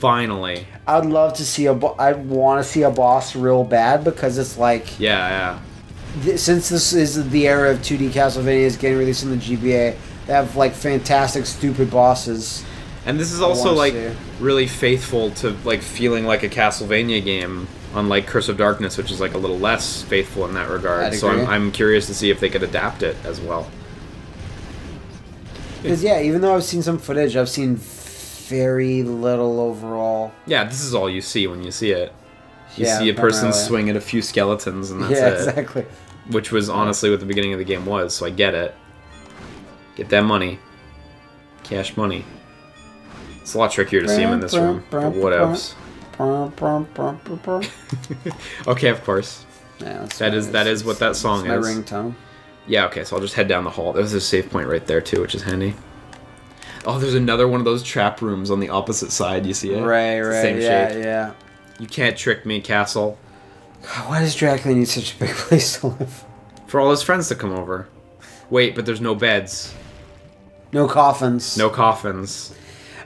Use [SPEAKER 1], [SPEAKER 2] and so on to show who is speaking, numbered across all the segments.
[SPEAKER 1] Finally.
[SPEAKER 2] I'd love to see a. bo- I want to see a boss real bad because it's like
[SPEAKER 1] Yeah, yeah.
[SPEAKER 2] th- since this is the era of 2D Castlevanias getting released in the GBA, they have like fantastic stupid bosses.
[SPEAKER 1] And this is also like
[SPEAKER 2] see.
[SPEAKER 1] really faithful to like feeling like a Castlevania game, unlike Curse of Darkness, which is like a little less faithful in that regard. So I'm. I'm curious to see if they could adapt it as well.
[SPEAKER 2] Because yeah, even though I've seen some footage, I've seen very little overall.
[SPEAKER 1] Yeah, this is all you see when you see it. You
[SPEAKER 2] Yeah,
[SPEAKER 1] see a person
[SPEAKER 2] primarily.
[SPEAKER 1] swing at a few skeletons, and that's
[SPEAKER 2] yeah,
[SPEAKER 1] it.
[SPEAKER 2] exactly.
[SPEAKER 1] Which was honestly what the beginning of the game was, so I get it. Get that money. Cash money. It's a lot trickier to see him in this room, but
[SPEAKER 2] brum, brum.
[SPEAKER 1] Okay, of course.
[SPEAKER 2] Yeah,
[SPEAKER 1] That is that is what that song is.
[SPEAKER 2] my ringtone.
[SPEAKER 1] Yeah, okay, so I'll just head down the hall. There's a save point right there too, which is handy. Oh, there's another one of those trap rooms on the opposite side. You see it?
[SPEAKER 2] Right, right,
[SPEAKER 1] Same
[SPEAKER 2] yeah,
[SPEAKER 1] shape.
[SPEAKER 2] yeah.
[SPEAKER 1] You can't trick me, Castle.
[SPEAKER 2] God, why does Dracula need such a big place to live?
[SPEAKER 1] For all his friends to come over. Wait, but there's no beds,
[SPEAKER 2] No coffins.
[SPEAKER 1] no coffins.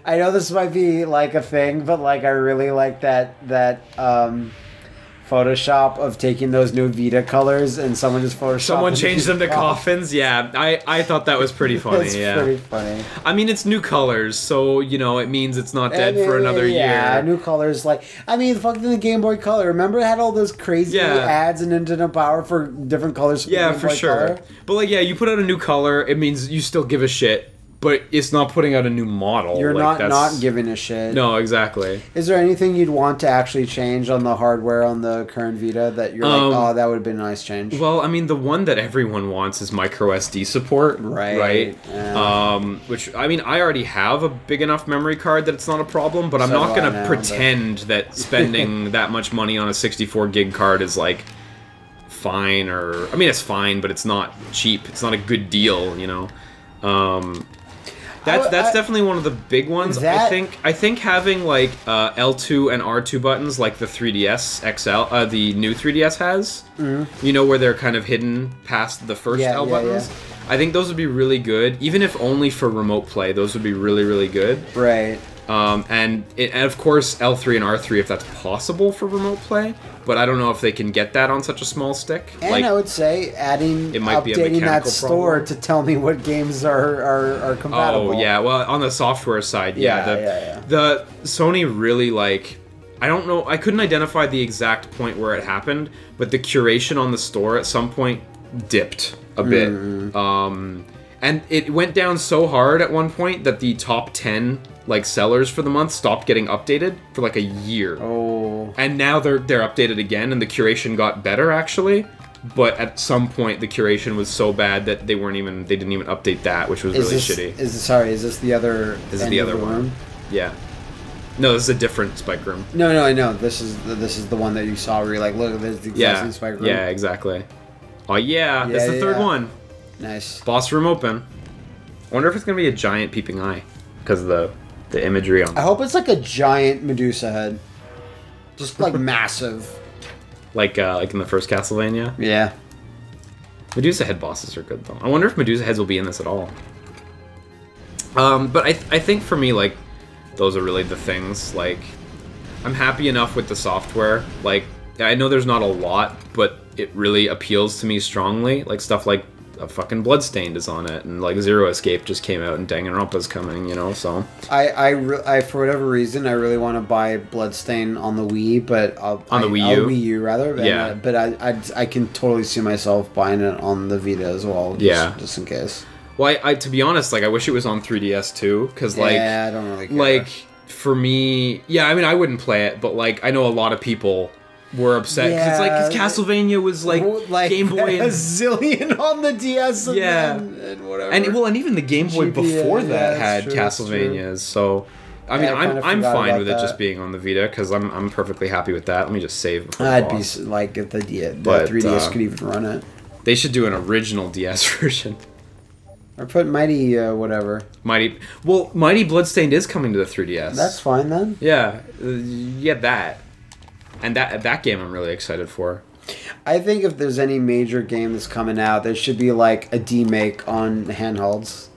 [SPEAKER 2] I know this might be like a thing, but like I really like that that um Photoshop of taking those new Vita colors and someone just photoshopped
[SPEAKER 1] Someone changed them to
[SPEAKER 2] coffins.
[SPEAKER 1] Yeah, I I thought that was pretty funny.
[SPEAKER 2] It's
[SPEAKER 1] yeah.
[SPEAKER 2] pretty funny.
[SPEAKER 1] I mean, it's new colors, so you know it means it's not dead
[SPEAKER 2] And,
[SPEAKER 1] for another
[SPEAKER 2] yeah,
[SPEAKER 1] year.
[SPEAKER 2] Yeah, new colors. Like I mean, fucking the Game Boy Color. Remember, it had all those crazy
[SPEAKER 1] Yeah.
[SPEAKER 2] ads and Nintendo Power for different colors. For
[SPEAKER 1] yeah, for sure.
[SPEAKER 2] Color.
[SPEAKER 1] But like, yeah, you put out a new color, it means you still give a shit, but it's not putting out a new model.
[SPEAKER 2] You're
[SPEAKER 1] Like,
[SPEAKER 2] not
[SPEAKER 1] that's-
[SPEAKER 2] not giving a shit.
[SPEAKER 1] No, exactly.
[SPEAKER 2] Is there anything you'd want to actually change on the hardware on the current Vita that you're
[SPEAKER 1] Um,
[SPEAKER 2] like, oh, that would have been a nice change?
[SPEAKER 1] Well, I mean, the one that everyone wants is micro SD support,
[SPEAKER 2] Right,
[SPEAKER 1] Right.
[SPEAKER 2] yeah.
[SPEAKER 1] Um, which I mean, I already have a big enough memory card that it's not a problem, but I'm
[SPEAKER 2] So
[SPEAKER 1] not gonna
[SPEAKER 2] now,
[SPEAKER 1] pretend that spending that much money on a 64 gig card is like fine or I mean, it's fine, but it's not cheap. It's not a good deal, you know. Um, that's that's
[SPEAKER 2] I-
[SPEAKER 1] definitely one of the big ones. I think I think having like uh, L2 and R2 buttons like the 3DS XL, uh, the new 3DS has. You know where they're kind of hidden past the first.
[SPEAKER 2] Yeah,
[SPEAKER 1] L
[SPEAKER 2] yeah,
[SPEAKER 1] buttons. I think those would be really good, even if only for remote play. Those would be really really good.
[SPEAKER 2] right.
[SPEAKER 1] Um, and, it, and of course L3 and R3 if that's possible for remote play. But I don't know if they can get that on such a small stick.
[SPEAKER 2] And
[SPEAKER 1] like,
[SPEAKER 2] I would say adding,
[SPEAKER 1] It might be a
[SPEAKER 2] updating that store
[SPEAKER 1] problem.
[SPEAKER 2] to tell me what games are are, are compatible.
[SPEAKER 1] Oh yeah, well on the software side, yeah,
[SPEAKER 2] Yeah,
[SPEAKER 1] the,
[SPEAKER 2] yeah, yeah.
[SPEAKER 1] the Sony really like I don't know, I couldn't identify the exact point where it happened, but the curation on the store at some point dipped a bit.
[SPEAKER 2] Mm-hmm.
[SPEAKER 1] Um and it went down so hard at one point that the top 10 like sellers for the month stopped getting updated for like a year.
[SPEAKER 2] Oh.
[SPEAKER 1] And now they're they're updated again and the curation got better actually. But at some point the curation was so bad that they weren't even they didn't even update that, which was
[SPEAKER 2] Is
[SPEAKER 1] really
[SPEAKER 2] this
[SPEAKER 1] shitty.
[SPEAKER 2] is this, sorry? Is this the other?
[SPEAKER 1] This is the other one.
[SPEAKER 2] room?
[SPEAKER 1] Yeah. No, this is a different spike room.
[SPEAKER 2] No, no, I know. This is the, this is the one that you saw where you're like, look, there's the
[SPEAKER 1] Yeah.
[SPEAKER 2] spike room.
[SPEAKER 1] Yeah, exactly. Oh yeah,
[SPEAKER 2] Yeah,
[SPEAKER 1] that's the third
[SPEAKER 2] yeah.
[SPEAKER 1] one.
[SPEAKER 2] Nice.
[SPEAKER 1] Boss room open. I wonder if it's gonna be a giant peeping eye because of the the imagery on
[SPEAKER 2] I hope it's like a giant Medusa head, just like massive.
[SPEAKER 1] like uh, like in the first Castlevania.
[SPEAKER 2] Yeah.
[SPEAKER 1] Medusa head bosses are good though. I wonder if Medusa heads will be in this at all. Um, but I th- I think for me like those are really the things like I'm happy enough with the software. Like I know there's not a lot, but it really appeals to me strongly. Like stuff like a fucking Bloodstained is on it, and like Zero Escape just came out, and Danganronpa's coming, you know. So
[SPEAKER 2] I, I, I, for whatever reason, I really want to buy Bloodstain on the Wii, but I'll,
[SPEAKER 1] On the
[SPEAKER 2] I,
[SPEAKER 1] Wii
[SPEAKER 2] I'll
[SPEAKER 1] U?
[SPEAKER 2] Wii U rather. and,
[SPEAKER 1] Yeah.
[SPEAKER 2] uh, but I, I, I can totally see myself buying it on the Vita as well. Just,
[SPEAKER 1] Yeah.
[SPEAKER 2] Just in case.
[SPEAKER 1] well, I, I to be honest, like I wish it was on 3DS too, because like
[SPEAKER 2] yeah, I don't really care.
[SPEAKER 1] like for me, yeah, I mean I wouldn't play it, but like I know a lot of people were upset because it's like 'cause
[SPEAKER 2] Yeah.
[SPEAKER 1] Castlevania was like,
[SPEAKER 2] like
[SPEAKER 1] Game Boy
[SPEAKER 2] a
[SPEAKER 1] and
[SPEAKER 2] zillion on the DS. And
[SPEAKER 1] Yeah.
[SPEAKER 2] then- and whatever.
[SPEAKER 1] And well, and even the Game Boy
[SPEAKER 2] GBA,
[SPEAKER 1] before that
[SPEAKER 2] that's
[SPEAKER 1] had
[SPEAKER 2] true, that's.
[SPEAKER 1] Castlevanias. So, I mean,
[SPEAKER 2] I
[SPEAKER 1] I'm I'm fine
[SPEAKER 2] about
[SPEAKER 1] with it just being on the Vita because I'm I'm perfectly happy with that. Let me just save. before
[SPEAKER 2] I'd be like if the, D- the
[SPEAKER 1] But,
[SPEAKER 2] 3DS
[SPEAKER 1] uh,
[SPEAKER 2] could even run it,
[SPEAKER 1] They should do an original DS version.
[SPEAKER 2] or put Mighty uh, whatever.
[SPEAKER 1] Mighty, well, Mighty Bloodstained is coming to the 3DS.
[SPEAKER 2] That's fine then.
[SPEAKER 1] yeah, uh, you get that, and that that game I'm really excited for.
[SPEAKER 2] I think if there's any major game that's coming out, there should be like a demake on handhelds.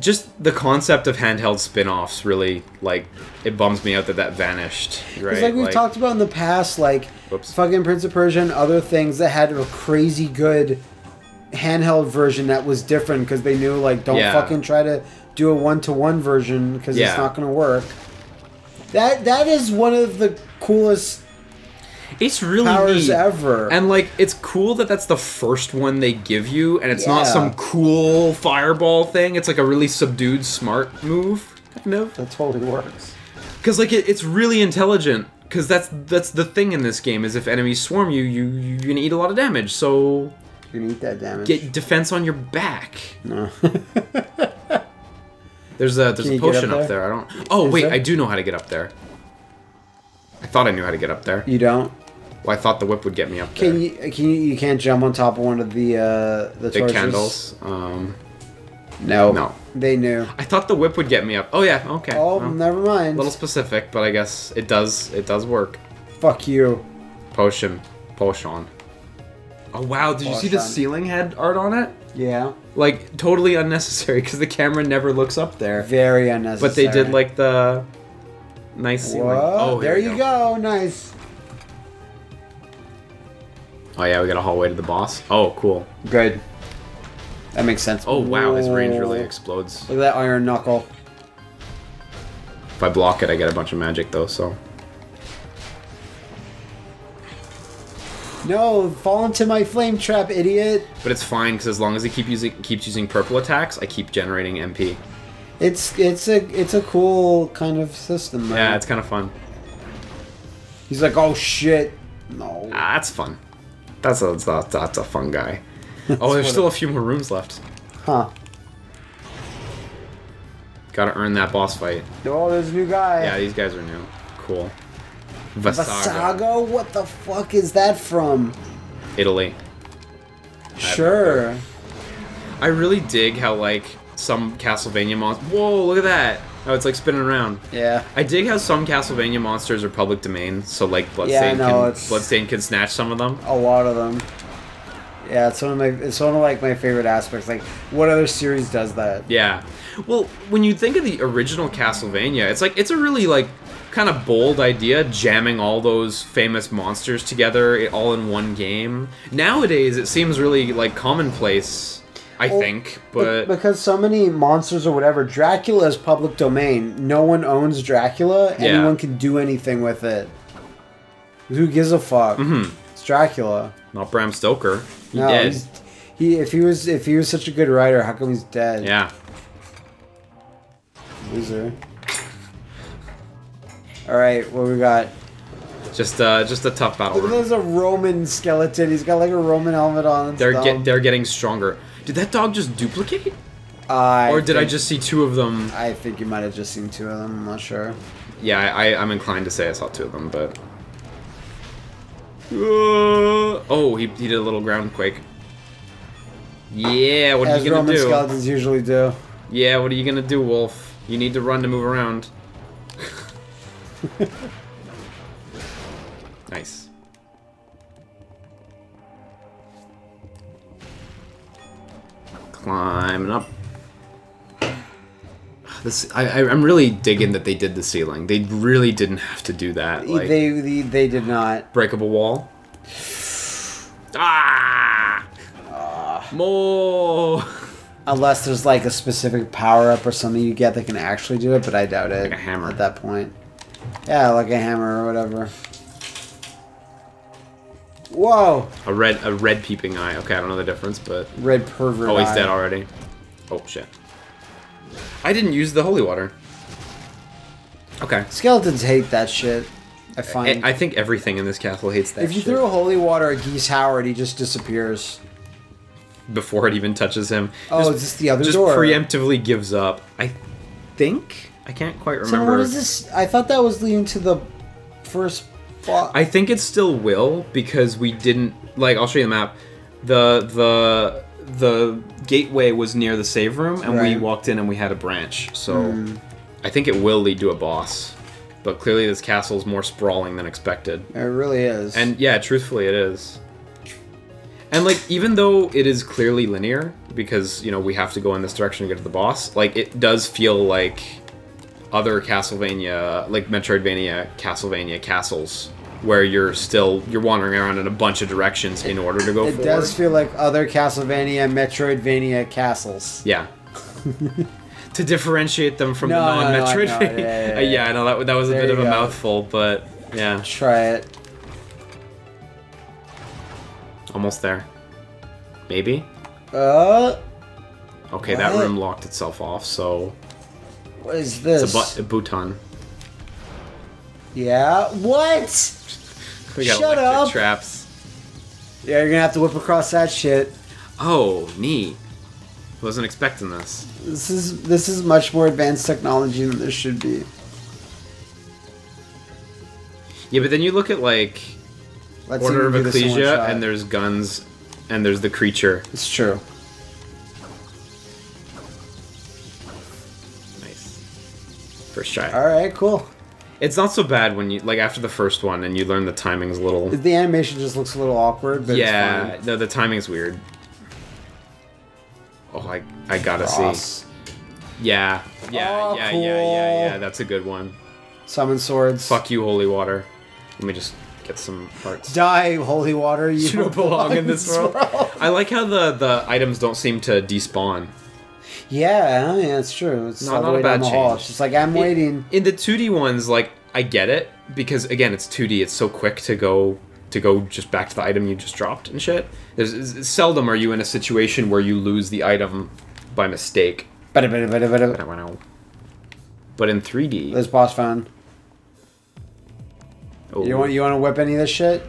[SPEAKER 1] just the concept of handheld spin-offs really like it bums me out that that vanished. Right?
[SPEAKER 2] It's like we've talked about in the past, like
[SPEAKER 1] Whoops.
[SPEAKER 2] fucking Prince of Persia and other things that had a crazy good handheld version that was different because they knew like don't
[SPEAKER 1] Yeah.
[SPEAKER 2] fucking try to do a one to one version because
[SPEAKER 1] Yeah.
[SPEAKER 2] it's not gonna work. That that is one of the coolest
[SPEAKER 1] It's really
[SPEAKER 2] powers
[SPEAKER 1] neat.
[SPEAKER 2] ever.
[SPEAKER 1] And like, it's cool that that's the first one they give you, and it's not some cool fireball thing. It's like a really subdued, smart move, kind of.
[SPEAKER 2] that totally works.
[SPEAKER 1] Because like, it, it's really intelligent. Because that's that's the thing in this game is if enemies swarm you, you you're gonna eat a lot of damage. So
[SPEAKER 2] You can eat that damage.
[SPEAKER 1] get defense on your back.
[SPEAKER 2] no.
[SPEAKER 1] There's a there's
[SPEAKER 2] Can
[SPEAKER 1] a potion
[SPEAKER 2] up
[SPEAKER 1] up
[SPEAKER 2] there?
[SPEAKER 1] there. I don't. Oh
[SPEAKER 2] Is
[SPEAKER 1] wait,
[SPEAKER 2] there?
[SPEAKER 1] I do know how to get up there. I thought I knew how to get up there.
[SPEAKER 2] you don't.
[SPEAKER 1] Well, I thought the whip would get me up there.
[SPEAKER 2] Can you? Can you? You can't jump on top of one of the uh the
[SPEAKER 1] the
[SPEAKER 2] torches?
[SPEAKER 1] candles. Um,
[SPEAKER 2] No.
[SPEAKER 1] No.
[SPEAKER 2] They knew.
[SPEAKER 1] I thought the whip would get me up. Oh yeah, okay.
[SPEAKER 2] Oh,
[SPEAKER 1] Well,
[SPEAKER 2] never mind.
[SPEAKER 1] a little specific, but I guess it does. It does work.
[SPEAKER 2] Fuck you.
[SPEAKER 1] Potion, potion. Oh wow! Did you see the ceiling head art on it?
[SPEAKER 2] Yeah.
[SPEAKER 1] Like totally unnecessary because the camera never looks up there.
[SPEAKER 2] Very unnecessary.
[SPEAKER 1] But they did like the nice ceiling.
[SPEAKER 2] Whoa,
[SPEAKER 1] Oh, here
[SPEAKER 2] there you go. Nice.
[SPEAKER 1] Oh yeah, we got a hallway to the boss. Oh cool.
[SPEAKER 2] Good. That makes sense.
[SPEAKER 1] Oh wow, his range really explodes.
[SPEAKER 2] Look at that iron knuckle.
[SPEAKER 1] If I block it, I get a bunch of magic though. So
[SPEAKER 2] No, fall into my flame trap, idiot.
[SPEAKER 1] But it's fine because as long as he keep using keeps using purple attacks, I keep generating MP.
[SPEAKER 2] It's it's a it's a cool kind of system. Man.
[SPEAKER 1] Yeah, it's kind of fun.
[SPEAKER 2] He's like, oh shit. No.
[SPEAKER 1] Ah, that's fun. That's a that's, that's a fun guy. Oh, there's still a few more rooms left.
[SPEAKER 2] Huh.
[SPEAKER 1] Gotta earn that boss fight.
[SPEAKER 2] Oh, there's a new guy.
[SPEAKER 1] Yeah, these guys are new. Cool. Vasaga,
[SPEAKER 2] Vasago? What the fuck is that from?
[SPEAKER 1] Italy.
[SPEAKER 2] Sure.
[SPEAKER 1] I really dig how like some Castlevania monsters. Whoa, look at that! Oh, it's like spinning around.
[SPEAKER 2] Yeah.
[SPEAKER 1] I dig how some Castlevania monsters are public domain, so like
[SPEAKER 2] Yeah,
[SPEAKER 1] Bloodstain
[SPEAKER 2] no,
[SPEAKER 1] can
[SPEAKER 2] it's-
[SPEAKER 1] Bloodstain can snatch some of them.
[SPEAKER 2] A lot of them. Yeah, it's one of my it's one of like my favorite aspects. Like, what other series does that?
[SPEAKER 1] Yeah. Well, when you think of the original Castlevania, it's like it's a really like kind of bold idea jamming all those famous monsters together all in one game. Nowadays it seems really like commonplace, I
[SPEAKER 2] Well,
[SPEAKER 1] think, but
[SPEAKER 2] because so many monsters or whatever, Dracula is public domain. No one owns Dracula.
[SPEAKER 1] Yeah.
[SPEAKER 2] Anyone can do anything with it. Who gives a fuck?
[SPEAKER 1] Mhm.
[SPEAKER 2] It's Dracula.
[SPEAKER 1] not Bram Stoker. He
[SPEAKER 2] no,
[SPEAKER 1] dead.
[SPEAKER 2] he if he was if he was such a good writer, how come he's dead?
[SPEAKER 1] Yeah.
[SPEAKER 2] Loser. All right, what we got?
[SPEAKER 1] Just uh just a tough battle
[SPEAKER 2] Look, there's a Roman skeleton. He's got like a Roman helmet on.
[SPEAKER 1] They're
[SPEAKER 2] stuff.
[SPEAKER 1] get they're getting stronger. Did that dog just duplicate?
[SPEAKER 2] I
[SPEAKER 1] or did I
[SPEAKER 2] think-
[SPEAKER 1] just see two of them?
[SPEAKER 2] I think you might have just seen two of them. I'm not sure.
[SPEAKER 1] Yeah, I, I, I'm inclined to say I saw two of them, but. Uh, oh, he, he did a little ground quake. Yeah, what are you gonna
[SPEAKER 2] Roman
[SPEAKER 1] do?
[SPEAKER 2] skeletons usually do.
[SPEAKER 1] Yeah, what are you gonna do, Wolf? You need to run to move around. nice. Climbing up. This I, I'm really digging that they did the ceiling. They really didn't have to do that. Like
[SPEAKER 2] they, they they did not.
[SPEAKER 1] breakable wall. Ah! More.
[SPEAKER 2] Unless there's like a specific power up or something you get that can actually do it, but I doubt it.
[SPEAKER 1] Like a hammer.
[SPEAKER 2] At that point. Yeah, like a hammer or whatever. Whoa!
[SPEAKER 1] A red a red peeping eye. Okay, I don't know the difference, but
[SPEAKER 2] Red pervert.
[SPEAKER 1] oh, he's
[SPEAKER 2] eye.
[SPEAKER 1] dead already. Oh shit. I didn't use the holy water. Okay.
[SPEAKER 2] Skeletons hate that shit. I
[SPEAKER 1] I,
[SPEAKER 2] find.
[SPEAKER 1] I think everything in this castle hates that
[SPEAKER 2] if you
[SPEAKER 1] shit
[SPEAKER 2] throw holy water at Geese Howard, he just disappears.
[SPEAKER 1] before it even touches him.
[SPEAKER 2] Oh,
[SPEAKER 1] Just-
[SPEAKER 2] is this the other
[SPEAKER 1] just
[SPEAKER 2] door?
[SPEAKER 1] preemptively gives up. I think I can't quite remember.
[SPEAKER 2] So what is this? I thought that was leading to the first. Bo-
[SPEAKER 1] I think it still will because we didn't like. I'll show you the map. The the the gateway was near the save room, and we walked in and we had a branch. So
[SPEAKER 2] Hmm.
[SPEAKER 1] I think it will lead to a boss. But clearly, this castle is more sprawling than expected.
[SPEAKER 2] it really is.
[SPEAKER 1] And yeah, truthfully, it is. And like even though it is clearly linear because you know we have to go in this direction to get to the boss, like it does feel like other Castlevania, like Metroidvania, Castlevania castles, where you're still you're wandering around in a bunch of directions in order to go
[SPEAKER 2] It
[SPEAKER 1] forward.
[SPEAKER 2] does feel like other Castlevania, Metroidvania castles.
[SPEAKER 1] Yeah. to differentiate them from
[SPEAKER 2] No,
[SPEAKER 1] the
[SPEAKER 2] no, no,
[SPEAKER 1] non-Metroidvania.
[SPEAKER 2] Yeah, yeah,
[SPEAKER 1] Uh,
[SPEAKER 2] yeah.
[SPEAKER 1] I know that that was a
[SPEAKER 2] There
[SPEAKER 1] bit of a
[SPEAKER 2] go.
[SPEAKER 1] mouthful, but yeah,
[SPEAKER 2] Try it.
[SPEAKER 1] almost there. Maybe.
[SPEAKER 2] Uh,
[SPEAKER 1] Okay, that room locked itself off, so
[SPEAKER 2] what is this?
[SPEAKER 1] it's a, but- a button.
[SPEAKER 2] Yeah. What?
[SPEAKER 1] We got
[SPEAKER 2] Shut up.
[SPEAKER 1] traps.
[SPEAKER 2] Yeah, you're gonna have to whip across that shit.
[SPEAKER 1] Oh, neat. Wasn't expecting this.
[SPEAKER 2] This is this is much more advanced technology than this should be.
[SPEAKER 1] Yeah, but then you look at like
[SPEAKER 2] Let's
[SPEAKER 1] Order of
[SPEAKER 2] do this in one
[SPEAKER 1] Ecclesia, and there's guns, and there's the creature.
[SPEAKER 2] It's true.
[SPEAKER 1] Nice. First try.
[SPEAKER 2] All right, cool.
[SPEAKER 1] It's not so bad when you like after the first one and you learn the timing's a little.
[SPEAKER 2] The animation just looks a little awkward, but
[SPEAKER 1] yeah, no, the timing's weird. Oh, I I gotta
[SPEAKER 2] fine.
[SPEAKER 1] see. Yeah, yeah,
[SPEAKER 2] Oh,
[SPEAKER 1] yeah, yeah, yeah, yeah. That's a good one.
[SPEAKER 2] Summon swords.
[SPEAKER 1] Fuck you, holy water. Let me just get some parts.
[SPEAKER 2] Die, holy water. You,
[SPEAKER 1] You don't belong in this world. I like how the the items don't seem to despawn.
[SPEAKER 2] Yeah, I mean, that's true. It's
[SPEAKER 1] not
[SPEAKER 2] the
[SPEAKER 1] a bad change.
[SPEAKER 2] It's just like I'm
[SPEAKER 1] It-
[SPEAKER 2] waiting.
[SPEAKER 1] In the 2D ones, like I get it because again, it's 2D. It's so quick to go to go just back to the item you just dropped and shit. There's seldom are you in a situation where you lose the item by mistake. But in 3D,
[SPEAKER 2] This boss found.
[SPEAKER 1] oh,
[SPEAKER 2] You want you want to whip any of this shit?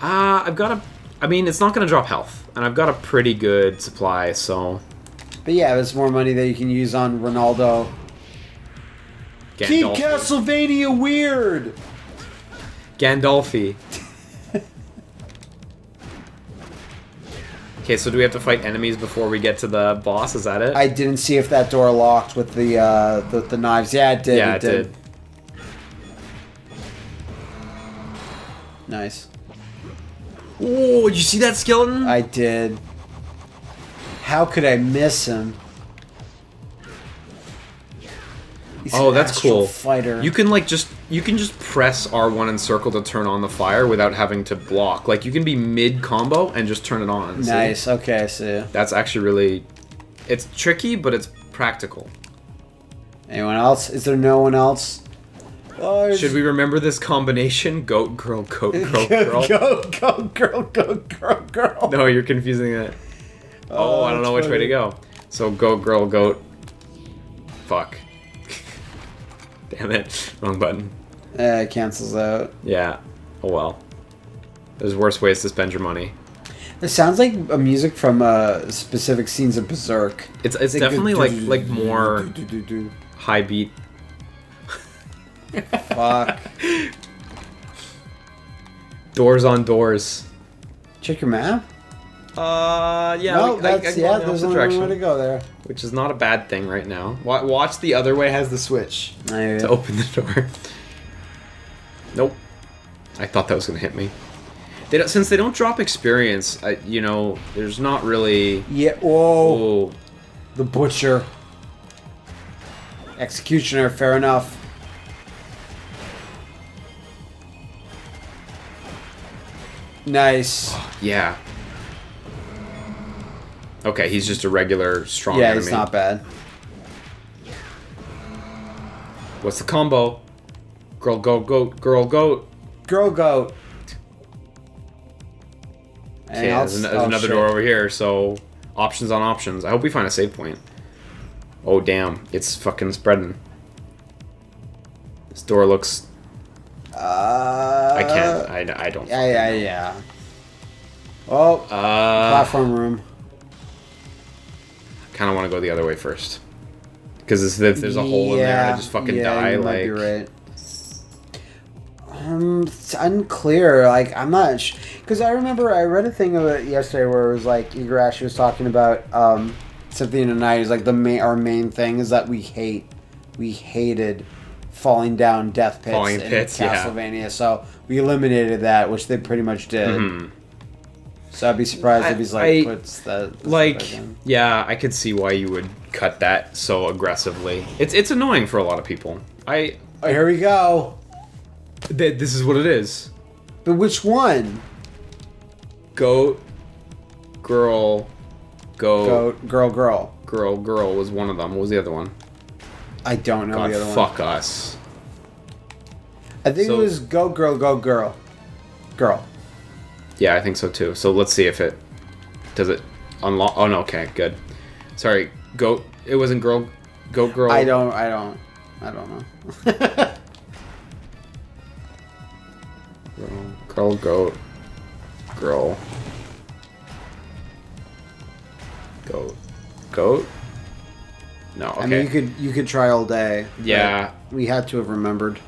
[SPEAKER 1] Ah, I've got a. I mean, it's not gonna drop health, and I've got a pretty good supply, so.
[SPEAKER 2] But yeah, there's more money that you can use on Rinaldo. Keep Castlevania weird.
[SPEAKER 1] Gandolfi. okay, so do we have to fight enemies before we get to the boss? Is that it?
[SPEAKER 2] I didn't see if that door locked with the uh, the, the knives. Yeah, it did.
[SPEAKER 1] yeah,
[SPEAKER 2] it,
[SPEAKER 1] it
[SPEAKER 2] did.
[SPEAKER 1] did.
[SPEAKER 2] Nice.
[SPEAKER 1] Oh, did you see that skeleton?
[SPEAKER 2] I did. How could I miss him? He's
[SPEAKER 1] oh, that's cool.
[SPEAKER 2] Fighter.
[SPEAKER 1] You can like just you can just press R1 and circle to turn on the fire without having to block. Like you can be mid combo and just turn it on. see?
[SPEAKER 2] nice. Okay, I see.
[SPEAKER 1] That's actually really it's tricky, but it's practical.
[SPEAKER 2] Anyone else? Is there no one else? Oh,
[SPEAKER 1] Should we remember this combination? Goat girl, goat girl, girl.
[SPEAKER 2] goat, go, girl, goat girl, girl.
[SPEAKER 1] No, you're confusing it. Oh, I don't know which way to go. So go, girl, goat. Fuck. Damn it. Wrong button.
[SPEAKER 2] Yeah, it cancels out.
[SPEAKER 1] Yeah. Oh well. There's worse ways to spend your money.
[SPEAKER 2] It sounds like a music from uh, specific scenes of Berserk.
[SPEAKER 1] It's it's
[SPEAKER 2] Like
[SPEAKER 1] definitely like like more
[SPEAKER 2] do-do-do-do.
[SPEAKER 1] high beat.
[SPEAKER 2] Fuck.
[SPEAKER 1] Doors on doors.
[SPEAKER 2] Check your map.
[SPEAKER 1] Uh, yeah.
[SPEAKER 2] no,
[SPEAKER 1] like, I- I
[SPEAKER 2] yeah.
[SPEAKER 1] the
[SPEAKER 2] There's
[SPEAKER 1] opposite
[SPEAKER 2] only way to go there.
[SPEAKER 1] which is not a bad thing right now. Watch the other way has the switch to open the door. Nope. I thought that was gonna hit me. They don't, since they don't drop experience, I, you know, there's not really.
[SPEAKER 2] Yeah. Whoa.
[SPEAKER 1] Oh,
[SPEAKER 2] The butcher. Executioner. Fair enough. Nice.
[SPEAKER 1] yeah. Okay, he's just a regular strong
[SPEAKER 2] yeah,
[SPEAKER 1] enemy.
[SPEAKER 2] it's not bad.
[SPEAKER 1] What's the combo? Girl, goat goat, girl, goat.
[SPEAKER 2] Girl goat. And I'll-
[SPEAKER 1] there's, an-
[SPEAKER 2] oh,
[SPEAKER 1] there's another
[SPEAKER 2] shit.
[SPEAKER 1] door over here, so options on options. I hope we find a save point. Oh, damn. It's fucking spreading. This door looks...
[SPEAKER 2] Uh,
[SPEAKER 1] I can't. I, I don't...
[SPEAKER 2] Yeah, yeah, yeah. Oh,
[SPEAKER 1] Uh,
[SPEAKER 2] platform room.
[SPEAKER 1] Kind of want to go the other way first. Because if there's a hole in there I just fucking
[SPEAKER 2] yeah,
[SPEAKER 1] die,
[SPEAKER 2] you
[SPEAKER 1] like...
[SPEAKER 2] might be right. Um, it's unclear. Like, I'm not because I remember I read a thing of it yesterday where it was like Igarashi was talking about um something in the night. Is like the main our main thing is that we hate we hated falling down death pits
[SPEAKER 1] Falling
[SPEAKER 2] in
[SPEAKER 1] pits, yeah.
[SPEAKER 2] Castlevania. So we eliminated that, which they pretty much did.
[SPEAKER 1] Mhm.
[SPEAKER 2] So I'd be surprised
[SPEAKER 1] I-
[SPEAKER 2] if he's like
[SPEAKER 1] I-
[SPEAKER 2] puts that
[SPEAKER 1] like yeah i could see why you would cut that so aggressively it's it's annoying for a lot of people i
[SPEAKER 2] Oh, here we go.
[SPEAKER 1] th- this is what it is
[SPEAKER 2] But which one?
[SPEAKER 1] goat girl goat,
[SPEAKER 2] Goat, girl, girl.
[SPEAKER 1] girl girl was one of them what was the other one
[SPEAKER 2] I don't know
[SPEAKER 1] god
[SPEAKER 2] the other one.
[SPEAKER 1] fuck us
[SPEAKER 2] I think
[SPEAKER 1] So-
[SPEAKER 2] it was go girl, go girl, girl.
[SPEAKER 1] Yeah i think so too so let's see if it does it unlock oh no okay good sorry goat it wasn't girl goat girl
[SPEAKER 2] I don't. I don't. I don't know.
[SPEAKER 1] girl, girl goat girl goat goat no okay
[SPEAKER 2] I mean, you could you could try all day.
[SPEAKER 1] Yeah.
[SPEAKER 2] we had to have remembered.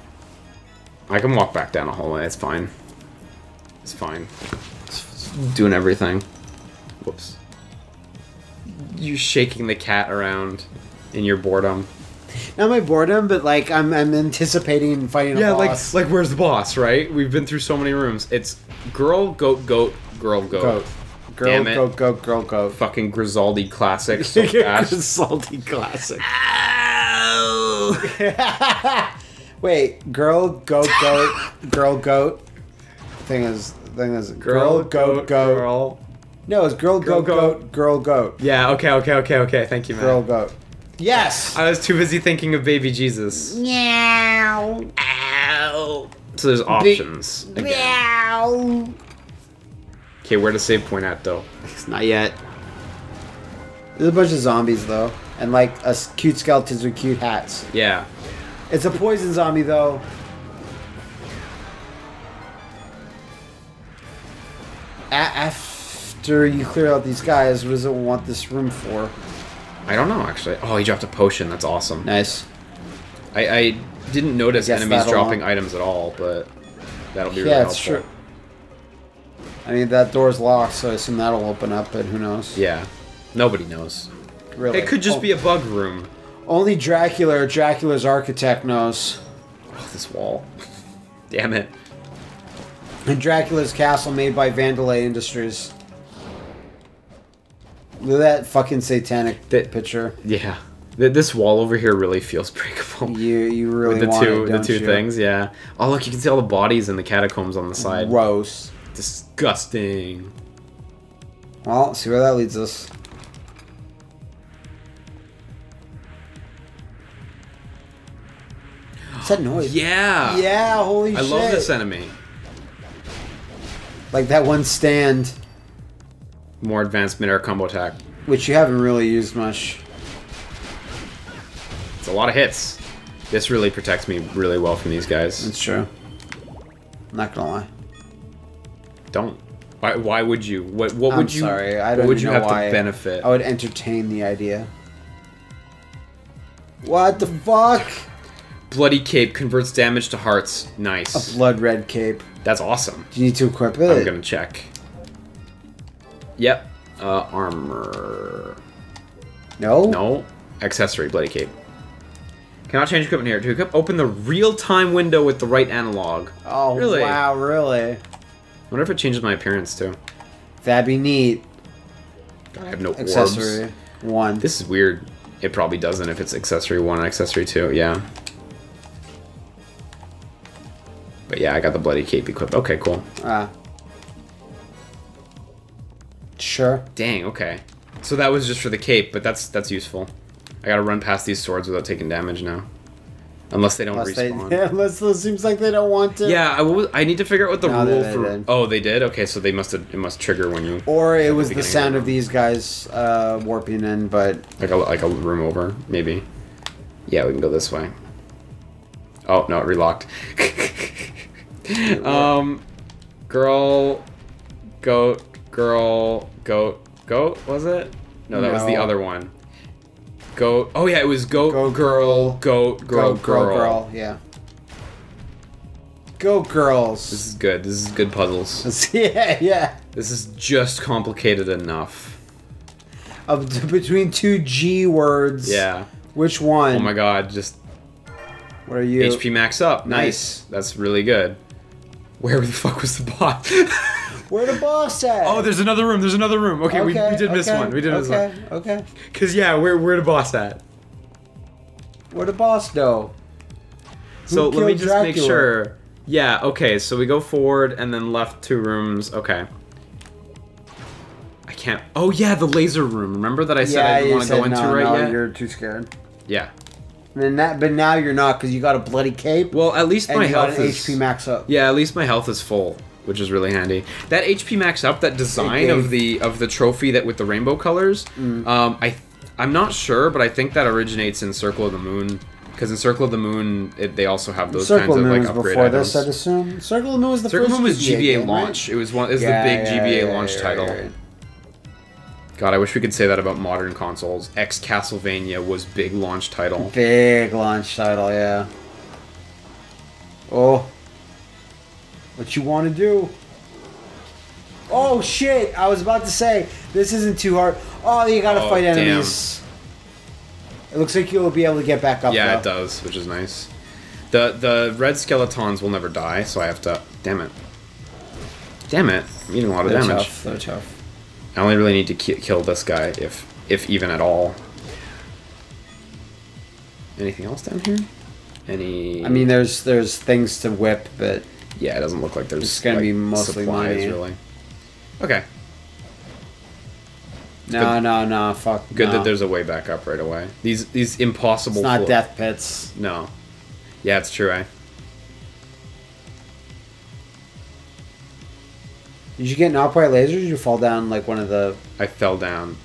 [SPEAKER 1] I can walk back down a hallway. It's fine. It's fine. It's doing everything. Whoops. You shaking the cat around in your boredom.
[SPEAKER 2] Not my boredom, but like I'm I'm anticipating fighting a
[SPEAKER 1] Yeah, like like where's the boss? Right? We've been through so many rooms. It's girl, goat, goat, girl, goat.
[SPEAKER 2] goat, girl,
[SPEAKER 1] Damn it.
[SPEAKER 2] goat, goat, girl, goat.
[SPEAKER 1] Fucking Grisaldi classic. So
[SPEAKER 2] salty classic.
[SPEAKER 1] Ow!
[SPEAKER 2] Wait, girl, goat, goat, girl, goat. Thing is, thing is, girl, goat, goat.
[SPEAKER 1] Girl.
[SPEAKER 2] No, it's girl,
[SPEAKER 1] Girl,
[SPEAKER 2] goat, goat, girl, goat,
[SPEAKER 1] Yeah. Okay. Okay. Okay. Okay. Thank you, man.
[SPEAKER 2] girl, goat. Yes.
[SPEAKER 1] I was too busy thinking of baby Jesus.
[SPEAKER 2] Meow.
[SPEAKER 1] Ow. So there's options. again.
[SPEAKER 2] Meow.
[SPEAKER 1] Okay, where to save point at though?
[SPEAKER 2] It's Not yet. There's a bunch of zombies though, and like a s- cute skeletons with cute hats.
[SPEAKER 1] Yeah.
[SPEAKER 2] It's a poison zombie though. After you clear out these guys, what does it want this room for?
[SPEAKER 1] I don't know actually. Oh, he dropped a potion. That's awesome.
[SPEAKER 2] Nice.
[SPEAKER 1] I, I didn't notice
[SPEAKER 2] I
[SPEAKER 1] enemies dropping items at all, but that'll be really helpful.
[SPEAKER 2] Yeah, it's true. I mean, that door's locked, so I assume that'll open up, but who knows?
[SPEAKER 1] Yeah. Nobody knows.
[SPEAKER 2] Really.
[SPEAKER 1] It could just
[SPEAKER 2] Oh,
[SPEAKER 1] be a bug room.
[SPEAKER 2] Only Dracula or Dracula's architect knows.
[SPEAKER 1] Oh, this wall. Damn it.
[SPEAKER 2] And Dracula's castle made by Vandelay Industries. Look at that fucking satanic
[SPEAKER 1] That-
[SPEAKER 2] picture.
[SPEAKER 1] Yeah. This wall over here really feels breakable.
[SPEAKER 2] You you really
[SPEAKER 1] With the two
[SPEAKER 2] it,
[SPEAKER 1] the two
[SPEAKER 2] you?
[SPEAKER 1] things, yeah. Oh look, you can see all the bodies in the catacombs on the side.
[SPEAKER 2] Gross.
[SPEAKER 1] Disgusting.
[SPEAKER 2] Well, see where that leads us. What's that noise?
[SPEAKER 1] Yeah.
[SPEAKER 2] Yeah, holy
[SPEAKER 1] I
[SPEAKER 2] shit.
[SPEAKER 1] I love this enemy.
[SPEAKER 2] Like that one stand,
[SPEAKER 1] More advanced mid-air combo attack.
[SPEAKER 2] which you haven't really used much.
[SPEAKER 1] It's a lot of hits. This really protects me really well from these guys.
[SPEAKER 2] That's true. I'm Not gonna lie.
[SPEAKER 1] Don't. Why, why would you? What what
[SPEAKER 2] I'm
[SPEAKER 1] would you?
[SPEAKER 2] sorry, I don't
[SPEAKER 1] would you
[SPEAKER 2] know
[SPEAKER 1] have to benefit?
[SPEAKER 2] I would entertain the idea. What the fuck?
[SPEAKER 1] Bloody cape converts damage to hearts. Nice.
[SPEAKER 2] A blood red cape.
[SPEAKER 1] That's awesome.
[SPEAKER 2] Do you need to equip it?
[SPEAKER 1] I'm gonna check. Yep. Uh, armor.
[SPEAKER 2] No.
[SPEAKER 1] No. Accessory. Bloody cape. Cannot change equipment here. To equip, open the real-time window with the right analog.
[SPEAKER 2] Oh
[SPEAKER 1] Really?
[SPEAKER 2] wow, really?
[SPEAKER 1] wonder if it changes my appearance too.
[SPEAKER 2] That'd be neat.
[SPEAKER 1] God, I have no
[SPEAKER 2] Accessory
[SPEAKER 1] orbs.
[SPEAKER 2] one.
[SPEAKER 1] This is weird. It probably doesn't if it's accessory one and accessory two. Yeah. But yeah, I got the bloody cape equipped. Okay, cool.
[SPEAKER 2] Ah. Sure.
[SPEAKER 1] Dang. Okay. So that was just for the cape, but that's that's useful. I gotta run past these swords without taking damage now, unless they don't
[SPEAKER 2] Unless, they,
[SPEAKER 1] respawn.
[SPEAKER 2] unless it seems like they don't want to.
[SPEAKER 1] Yeah, I, will- I need to figure out what the
[SPEAKER 2] No,
[SPEAKER 1] rule
[SPEAKER 2] they
[SPEAKER 1] for.
[SPEAKER 2] did.
[SPEAKER 1] Oh, they did. Okay, so they must have. It must trigger when you
[SPEAKER 2] Or it was the
[SPEAKER 1] of
[SPEAKER 2] sound
[SPEAKER 1] the
[SPEAKER 2] of these guys uh, warping in, but
[SPEAKER 1] like a like a room over maybe. Yeah, we can go this way. Oh no, it relocked. um, girl, goat, girl, goat, goat. Was it? No, that was the other one. Goat. Oh yeah, it was goat,
[SPEAKER 2] Goat,
[SPEAKER 1] girl,
[SPEAKER 2] girl.
[SPEAKER 1] goat, girl,
[SPEAKER 2] go girl, girl, yeah. Go girls.
[SPEAKER 1] This is good. This is good puzzles.
[SPEAKER 2] yeah, yeah.
[SPEAKER 1] This is just complicated enough.
[SPEAKER 2] Of between two G words.
[SPEAKER 1] Yeah.
[SPEAKER 2] Which one?
[SPEAKER 1] Oh my god, just
[SPEAKER 2] What are you?
[SPEAKER 1] HP max up. Nice.
[SPEAKER 2] Nice.
[SPEAKER 1] That's really good. Where the fuck was the boss?
[SPEAKER 2] Where the boss at?
[SPEAKER 1] Oh, there's another room. There's another room. Okay, we, we did miss one. We did miss
[SPEAKER 2] okay,
[SPEAKER 1] one.
[SPEAKER 2] Okay.
[SPEAKER 1] Cause yeah, where where the boss at?
[SPEAKER 2] Where the boss go?
[SPEAKER 1] So let me
[SPEAKER 2] killed
[SPEAKER 1] just make sure. Yeah. Okay. So we go forward and then left two rooms. Okay. I can't. Oh yeah, the laser room. Remember that I said I didn't want to
[SPEAKER 2] said
[SPEAKER 1] go into
[SPEAKER 2] no,
[SPEAKER 1] right
[SPEAKER 2] no,
[SPEAKER 1] yet?
[SPEAKER 2] You're too scared.
[SPEAKER 1] Yeah.
[SPEAKER 2] And then that, but now you're not because you got a bloody cape
[SPEAKER 1] Well, at least my health
[SPEAKER 2] an
[SPEAKER 1] is.
[SPEAKER 2] HP max up.
[SPEAKER 1] Yeah, at least my health is full, which is really handy. That HP max up, that design of the of the trophy that with the rainbow colors,
[SPEAKER 2] Mm.
[SPEAKER 1] um, I I'm not sure, but I think that originates in Circle of the Moon. Because in Circle of the Moon, it, they also have those
[SPEAKER 2] Circle
[SPEAKER 1] kinds
[SPEAKER 2] of
[SPEAKER 1] of
[SPEAKER 2] Moon
[SPEAKER 1] like
[SPEAKER 2] was
[SPEAKER 1] upgrade
[SPEAKER 2] before
[SPEAKER 1] items.
[SPEAKER 2] this, I'd assume. Circle of the Moon was the
[SPEAKER 1] Circle of
[SPEAKER 2] first
[SPEAKER 1] the Moon was GBA,
[SPEAKER 2] game, right?
[SPEAKER 1] launch. It was one. It was
[SPEAKER 2] Yeah,
[SPEAKER 1] the big
[SPEAKER 2] yeah,
[SPEAKER 1] GBA
[SPEAKER 2] yeah,
[SPEAKER 1] launch title. God, I wish we could say that about modern consoles. X Castlevania was big launch title.
[SPEAKER 2] Big launch title, yeah. Oh. What you want to do? Oh shit! I was about to say this isn't too hard. Oh, you gotta
[SPEAKER 1] Oh,
[SPEAKER 2] fight
[SPEAKER 1] damn.
[SPEAKER 2] enemies. It looks like you'll be able to get back up.
[SPEAKER 1] Yeah,
[SPEAKER 2] though.
[SPEAKER 1] it does, which is nice. The the red skeletons will never die, so I have to. Damn it! Damn it! I'm eating a lot of
[SPEAKER 2] They're
[SPEAKER 1] damage.
[SPEAKER 2] tough. They're tough.
[SPEAKER 1] I only really need to ki- kill this guy, if if even at all. Anything else down here? Any?
[SPEAKER 2] I mean, there's there's things to whip, but
[SPEAKER 1] yeah, it doesn't look like there's.
[SPEAKER 2] It's gonna
[SPEAKER 1] like,
[SPEAKER 2] be mostly
[SPEAKER 1] supplies,
[SPEAKER 2] money.
[SPEAKER 1] really. Okay,
[SPEAKER 2] no,
[SPEAKER 1] good.
[SPEAKER 2] no, no. Fuck.
[SPEAKER 1] good
[SPEAKER 2] no.
[SPEAKER 1] that there's a way back up right away. These these impossible.
[SPEAKER 2] It's not death pits.
[SPEAKER 1] No. Yeah, it's true. Eh?
[SPEAKER 2] Did you get knocked by lasers? Or did you fall down like one of the
[SPEAKER 1] I fell down.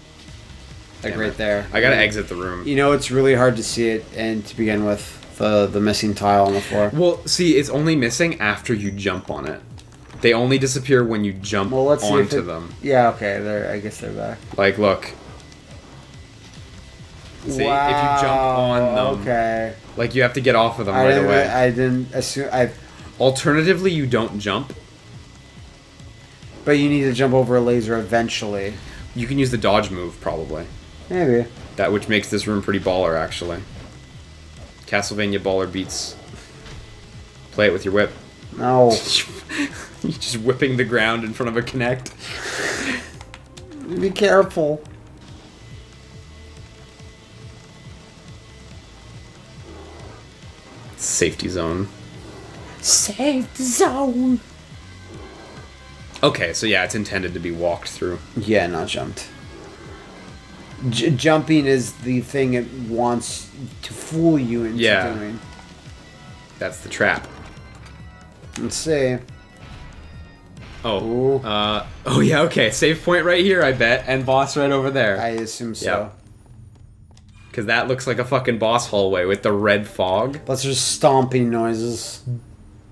[SPEAKER 2] like
[SPEAKER 1] Damn
[SPEAKER 2] right
[SPEAKER 1] it.
[SPEAKER 2] there?
[SPEAKER 1] I gotta exit the room.
[SPEAKER 2] You know, it's really hard to see it, and to begin with, the the missing tile on the floor.
[SPEAKER 1] Well, see, it's only missing after you jump on it. They only disappear when you jump
[SPEAKER 2] Well, let's see
[SPEAKER 1] onto
[SPEAKER 2] it-
[SPEAKER 1] them.
[SPEAKER 2] Yeah, okay. They're I guess they're back.
[SPEAKER 1] Like, look. See, if you jump on them,
[SPEAKER 2] Okay.
[SPEAKER 1] like you have to get off of them
[SPEAKER 2] I
[SPEAKER 1] right
[SPEAKER 2] didn't.
[SPEAKER 1] away.
[SPEAKER 2] I didn't assume. I.
[SPEAKER 1] Alternatively, you don't jump.
[SPEAKER 2] But you need to jump over a laser eventually.
[SPEAKER 1] You can use the dodge move probably.
[SPEAKER 2] Maybe.
[SPEAKER 1] That which makes this room pretty baller actually. Castlevania baller beats. Play it with your whip.
[SPEAKER 2] No.
[SPEAKER 1] You're just whipping the ground in front of a connect.
[SPEAKER 2] Be careful.
[SPEAKER 1] Safety zone.
[SPEAKER 2] Save the zone.
[SPEAKER 1] Okay, so yeah, it's intended to be walked through.
[SPEAKER 2] Yeah, not jumped. J- jumping is the thing it wants to fool you into
[SPEAKER 1] Yeah.
[SPEAKER 2] doing.
[SPEAKER 1] That's the trap.
[SPEAKER 2] Let's see.
[SPEAKER 1] Oh. Uh, oh yeah, okay. Save point right here, I bet, and boss right over there.
[SPEAKER 2] I assume so.
[SPEAKER 1] Yep. Because that looks like a fucking boss hallway with the red fog.
[SPEAKER 2] Plus, there's stomping noises.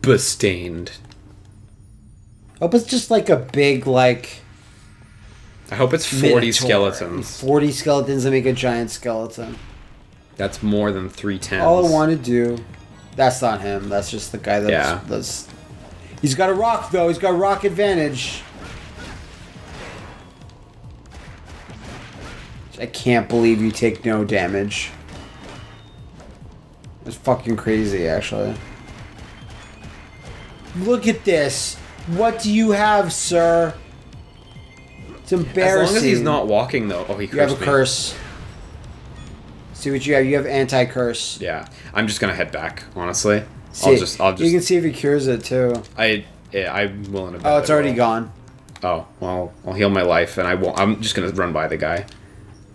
[SPEAKER 1] Bestained.
[SPEAKER 2] Hope it's just like a big like
[SPEAKER 1] I hope it's 40
[SPEAKER 2] minotaur.
[SPEAKER 1] skeletons.
[SPEAKER 2] Forty skeletons that make a giant skeleton.
[SPEAKER 1] That's more than three tens.
[SPEAKER 2] All I want to do. That's not him. That's just the guy that's.
[SPEAKER 1] Yeah.
[SPEAKER 2] that's he's got a rock though. He's got rock advantage. I can't believe you take no damage. It's fucking crazy, actually. Look at this. What do you have, sir? It's embarrassing.
[SPEAKER 1] As long as he's not walking, though. Oh, he
[SPEAKER 2] You have a
[SPEAKER 1] me.
[SPEAKER 2] curse. See what you have. You have anti curse.
[SPEAKER 1] Yeah, I'm just gonna head back. Honestly,
[SPEAKER 2] See,
[SPEAKER 1] I'll just, I'll
[SPEAKER 2] You can see if he cures it too.
[SPEAKER 1] I, yeah, I'm willing to.
[SPEAKER 2] Oh, it's already gone.
[SPEAKER 1] Oh, well, I'll heal my life, and I won't. I'm just gonna run by the guy,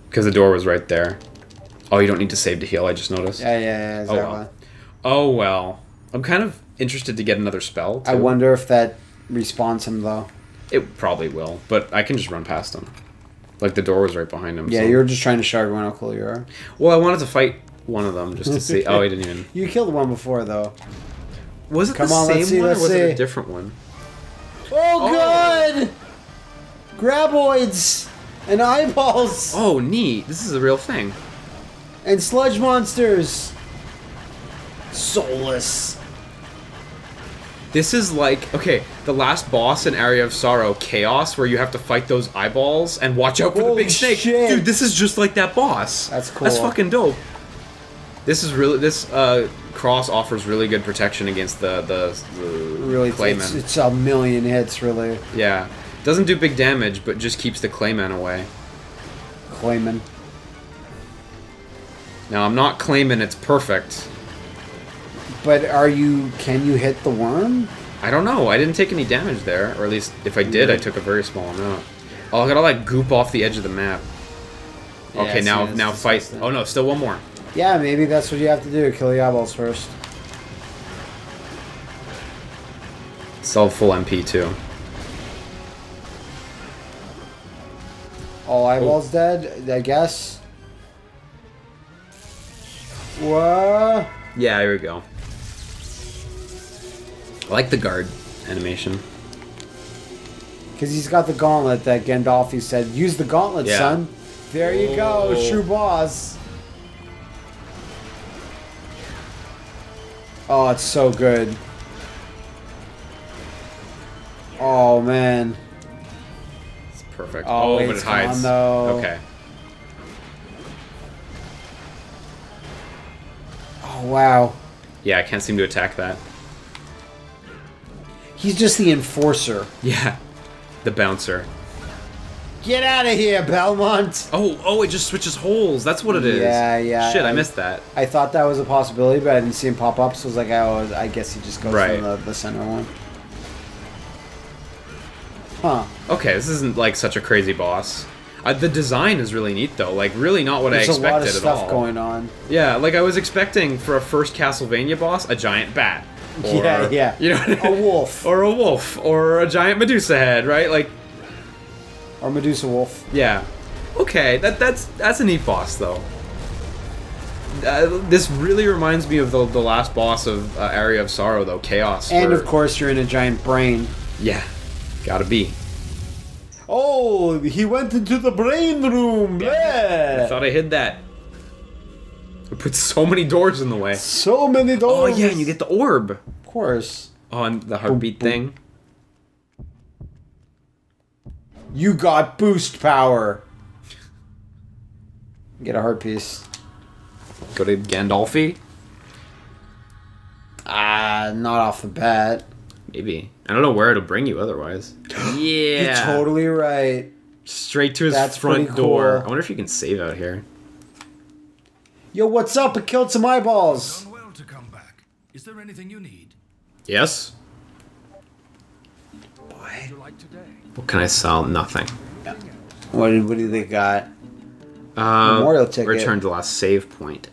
[SPEAKER 1] because the door was right there. Oh, you don't need to save to heal. I just noticed.
[SPEAKER 2] Yeah, yeah, yeah.
[SPEAKER 1] oh well. Oh well. I'm kind of interested to get another spell.
[SPEAKER 2] I wonder if that respawns him though.
[SPEAKER 1] It probably will, but I can just run past him. Like the door was right behind him.
[SPEAKER 2] Yeah,
[SPEAKER 1] so-
[SPEAKER 2] you were just trying to show everyone how cool you are.
[SPEAKER 1] Well, I wanted to fight one of them just to see. Oh, he didn't even.
[SPEAKER 2] You killed one before though.
[SPEAKER 1] Was it
[SPEAKER 2] Come
[SPEAKER 1] the
[SPEAKER 2] on,
[SPEAKER 1] same
[SPEAKER 2] let's see,
[SPEAKER 1] one
[SPEAKER 2] let's
[SPEAKER 1] or was it a different one?
[SPEAKER 2] Oh,
[SPEAKER 1] Oh.
[SPEAKER 2] good! Graboids and eyeballs
[SPEAKER 1] Oh, neat. This is a real thing.
[SPEAKER 2] and sludge monsters. Soulless.
[SPEAKER 1] This is like okay, the last boss in Aria of Sorrow, Chaos, where you have to fight those eyeballs and watch out for the big snake.
[SPEAKER 2] shit.
[SPEAKER 1] Dude, this is just like that boss.
[SPEAKER 2] That's cool.
[SPEAKER 1] That's fucking dope. This is really this uh, cross offers really good protection against the the, the
[SPEAKER 2] Really, it's, it's a million hits, really.
[SPEAKER 1] Yeah. Doesn't do big damage, but just keeps the Clayman away.
[SPEAKER 2] Clayman.
[SPEAKER 1] Now, I'm not claiming it's perfect.
[SPEAKER 2] But are you? Can you hit the worm?
[SPEAKER 1] I don't know. I didn't take any damage there, or at least if I did, I took a very small amount. Oh, I got all that goop off the edge of the map. Okay,
[SPEAKER 2] see,
[SPEAKER 1] now
[SPEAKER 2] that's
[SPEAKER 1] now fight.
[SPEAKER 2] disgusting.
[SPEAKER 1] Oh no, still one more.
[SPEAKER 2] Yeah, maybe that's what you have to do. Kill the eyeballs first.
[SPEAKER 1] Still full MP too.
[SPEAKER 2] All eyeballs oh. dead, I guess. What?
[SPEAKER 1] Yeah, here we go. I like the guard animation.
[SPEAKER 2] Because he's got the gauntlet that Gandalf said, use the gauntlet,
[SPEAKER 1] Yeah.
[SPEAKER 2] son. There you go,
[SPEAKER 1] Oh.
[SPEAKER 2] true boss. Oh, it's so good. Oh, man.
[SPEAKER 1] It's perfect.
[SPEAKER 2] Oh,
[SPEAKER 1] Oh, but
[SPEAKER 2] it's
[SPEAKER 1] it hides.
[SPEAKER 2] gone, though.
[SPEAKER 1] Okay.
[SPEAKER 2] Oh, wow.
[SPEAKER 1] Yeah, I can't seem to attack that.
[SPEAKER 2] He's just the enforcer.
[SPEAKER 1] Yeah. The bouncer.
[SPEAKER 2] Get out of here, Belmont!
[SPEAKER 1] Oh, oh, it just switches holes. That's what it is.
[SPEAKER 2] Yeah, yeah,
[SPEAKER 1] Shit, I,
[SPEAKER 2] I-
[SPEAKER 1] missed that.
[SPEAKER 2] I thought that was a possibility, but I didn't see him pop up, so I was like, oh, I guess he just goes
[SPEAKER 1] Right.
[SPEAKER 2] the, the center one. Huh.
[SPEAKER 1] Okay, this isn't like such a crazy boss. Uh, the design is really neat though. Like really not what
[SPEAKER 2] There's
[SPEAKER 1] I
[SPEAKER 2] a lot of
[SPEAKER 1] expected
[SPEAKER 2] stuff
[SPEAKER 1] at all.
[SPEAKER 2] going on.
[SPEAKER 1] Yeah, like I was expecting for a first Castlevania boss, a giant bat. Or,
[SPEAKER 2] Yeah, yeah.
[SPEAKER 1] You know,
[SPEAKER 2] A wolf.
[SPEAKER 1] or a wolf, or a giant Medusa head, right? Like,
[SPEAKER 2] Or Medusa Wolf.
[SPEAKER 1] yeah. Okay, that that's that's a neat boss though. Uh, this really reminds me of the, the last boss of uh, Aria of Sorrow though, Chaos.
[SPEAKER 2] And
[SPEAKER 1] where-
[SPEAKER 2] of course, you're in a giant brain.
[SPEAKER 1] yeah, gotta be.
[SPEAKER 2] Oh, he went into the brain room.
[SPEAKER 1] I
[SPEAKER 2] Yeah.
[SPEAKER 1] thought I hid that. It put so many doors in the way.
[SPEAKER 2] So many doors.
[SPEAKER 1] Oh yeah, and you get the orb.
[SPEAKER 2] Of course.
[SPEAKER 1] Oh, the heartbeat
[SPEAKER 2] boom.
[SPEAKER 1] thing.
[SPEAKER 2] You got boost power. Get a heart piece.
[SPEAKER 1] Go to Gandolfi.
[SPEAKER 2] Ah, not off the bat.
[SPEAKER 1] Maybe. I don't know where it'll bring you otherwise. yeah.
[SPEAKER 2] You're totally right.
[SPEAKER 1] Straight to his
[SPEAKER 2] That's
[SPEAKER 1] front
[SPEAKER 2] pretty
[SPEAKER 1] door.
[SPEAKER 2] cool.
[SPEAKER 1] I wonder if you can save out here.
[SPEAKER 2] Yo, what's up? I killed some eyeballs.
[SPEAKER 3] Done well to come back. Is there anything you need?
[SPEAKER 1] Yes?
[SPEAKER 3] Would you like today?
[SPEAKER 1] What can I sell? Nothing.
[SPEAKER 2] What, do- what do they got?
[SPEAKER 1] Uh,
[SPEAKER 2] Memorial ticket.
[SPEAKER 1] Return to last save point.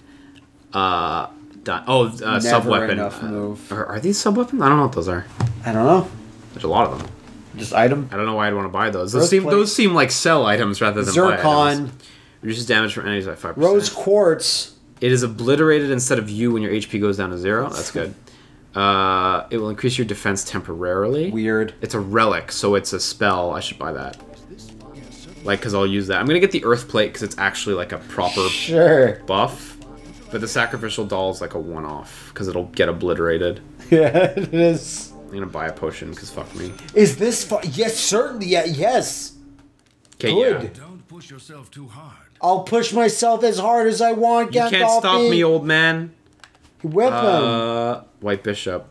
[SPEAKER 1] Uh, done. Oh, uh, sub weapon.
[SPEAKER 2] enough move.
[SPEAKER 1] Are, are these sub weapons? I don't know what those are.
[SPEAKER 2] I don't know.
[SPEAKER 1] There's a lot of them.
[SPEAKER 2] Just item.
[SPEAKER 1] I don't know why I'd want to buy those. Those
[SPEAKER 2] Rose
[SPEAKER 1] seem
[SPEAKER 2] plate.
[SPEAKER 1] those seem like sell items rather than buy
[SPEAKER 2] Zircon.
[SPEAKER 1] items. Reduces damage from enemies by five percent.
[SPEAKER 2] Rose quartz.
[SPEAKER 1] It is obliterated instead of you when your HP goes down to zero. That's good. Uh, it will increase your defense temporarily.
[SPEAKER 2] Weird.
[SPEAKER 1] It's a relic, so it's a spell. I should buy that. Like, because I'll use that. I'm going to get the Earth Plate because it's actually like a proper
[SPEAKER 2] Sure.
[SPEAKER 1] buff. But the Sacrificial Doll is like a one off because it'll get obliterated.
[SPEAKER 2] Yeah, it is.
[SPEAKER 1] I'm going to buy a potion because fuck me.
[SPEAKER 2] Is this fu- Yes, certainly. Yeah, yes.
[SPEAKER 1] Okay,
[SPEAKER 2] Good.
[SPEAKER 1] yeah.
[SPEAKER 3] Don't push yourself too hard.
[SPEAKER 2] I'll push myself as hard as I want.
[SPEAKER 1] You can't stop me, old man.
[SPEAKER 2] Whip him.
[SPEAKER 1] Uh, White Bishop.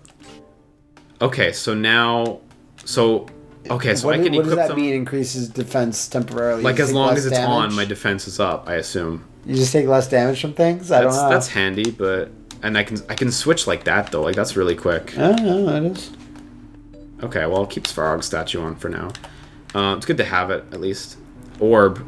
[SPEAKER 1] Okay, so now, so okay, so
[SPEAKER 2] what
[SPEAKER 1] I can
[SPEAKER 2] what does that
[SPEAKER 1] them.
[SPEAKER 2] mean? Increases defense temporarily.
[SPEAKER 1] Like as long as it's
[SPEAKER 2] damage?
[SPEAKER 1] on, my defense is up. I assume.
[SPEAKER 2] You just take less damage from things. I
[SPEAKER 1] That's
[SPEAKER 2] don't know.
[SPEAKER 1] that's handy, but and I can I can switch like that though. Like that's really quick.
[SPEAKER 2] I don't know. That is.
[SPEAKER 1] Okay, well I'll keep Svarog's statue on for now. Uh, it's good to have it at least. Orb.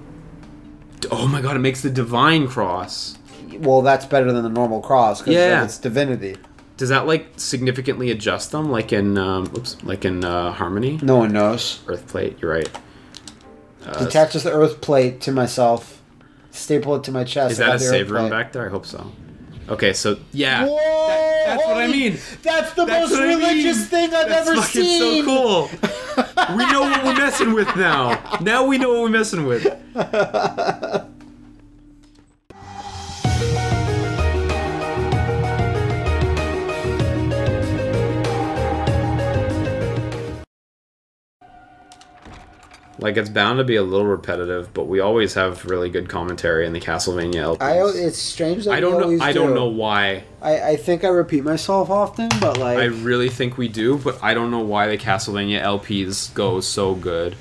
[SPEAKER 1] Oh my god, it makes the divine cross.
[SPEAKER 2] Well, that's better than the normal cross because
[SPEAKER 1] Yeah.
[SPEAKER 2] it's divinity.
[SPEAKER 1] Does that like significantly adjust them, like in um, oops, like in uh, Harmony?
[SPEAKER 2] No one knows.
[SPEAKER 1] Earth plate. You're right. Uh,
[SPEAKER 2] Attaches the earth plate to myself. Staple it to my chest.
[SPEAKER 1] Is that a save room back there? I hope so. Okay, so yeah,
[SPEAKER 2] Whoa!
[SPEAKER 1] That- that's what I mean.
[SPEAKER 2] That's the
[SPEAKER 1] That's
[SPEAKER 2] most
[SPEAKER 1] what I mean.
[SPEAKER 2] religious thing I've
[SPEAKER 1] That's
[SPEAKER 2] ever
[SPEAKER 1] fucking
[SPEAKER 2] seen.
[SPEAKER 1] so cool. we know what we're messing with now. Now we know what we're messing with. Like it's bound to be a little repetitive, but we always have really good commentary in the Castlevania LPs.
[SPEAKER 2] I it's strange that
[SPEAKER 1] I don't know. I don't
[SPEAKER 2] do.
[SPEAKER 1] know why.
[SPEAKER 2] I, I think I repeat myself often, but like
[SPEAKER 1] I really think we do, but I don't know why the Castlevania LPs go so good.